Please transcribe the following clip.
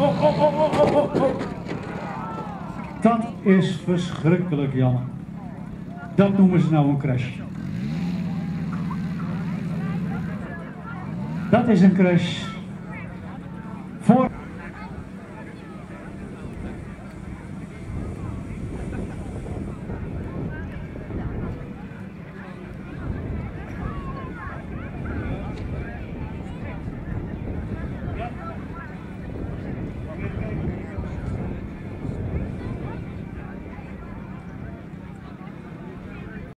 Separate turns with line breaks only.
oh. Dat is verschrikkelijk jammer. Dat noemen ze nou een crash. Dat is een crash